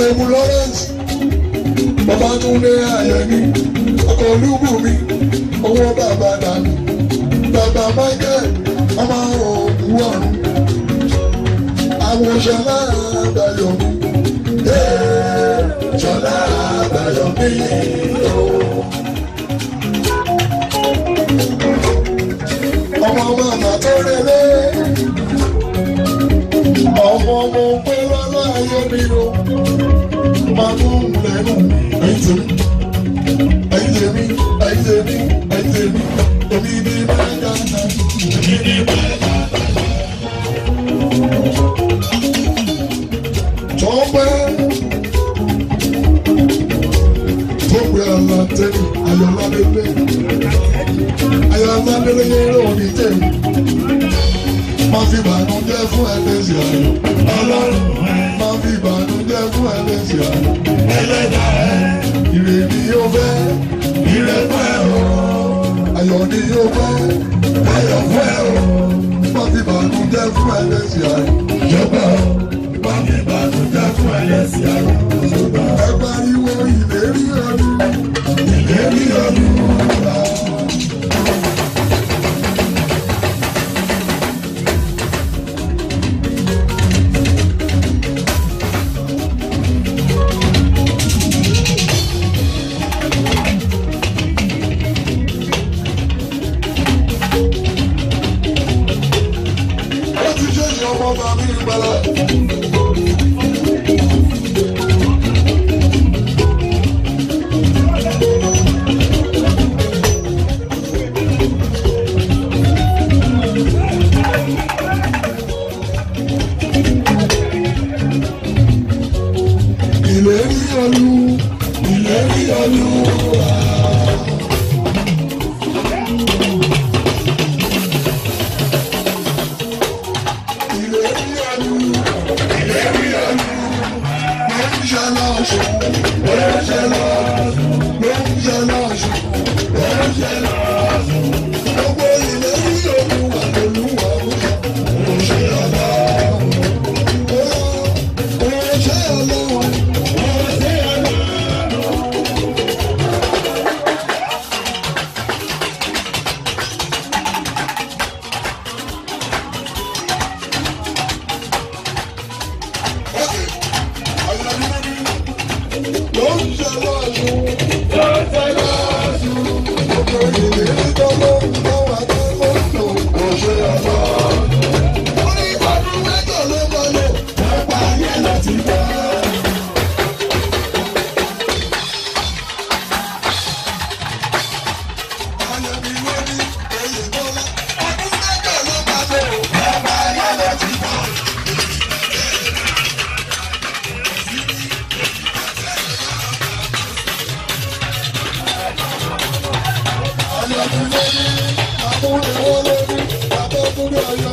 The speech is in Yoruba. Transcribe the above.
ọ̀nàrẹ́bù Lawrence Babátúndé Àyàní ọkọ̀ Olúbùnmi owó bàbá dànù bàbá Michael ọmọ òwú ọ̀run àwọn òṣèlú. ọba tó ń wulẹ̀ nù ẹ̀yin tèmi ẹ̀yin tèmi ẹ̀yin tèmi ẹ̀yin tèmi èmi ni bẹ́ẹ̀ dáná èmi ni bẹ́ẹ̀ dáná. tọ́pẹ́ tó gbé àlá tẹ́lẹ̀ ayọ̀lá lélẹ̀ ayọ̀lá lélẹ̀ yẹ́rọ òní tẹ́lẹ̀ má fi bàánú jẹ́ fún ẹ̀ẹ́dẹ́sì ayọ̀ fẹ́ ẹlẹ́dà ẹ ire ni ó fẹ́ ire fẹ́ o ayọ̀ ni ó fẹ́ ayọ̀ fẹ́ o pàtìbànújẹ́ fún ẹlẹ́sìn àná. ọmọ mi gbala. ìlérí olú ìlérí yeah. àbúrò olórí àbókùnrin ọ̀yọ́.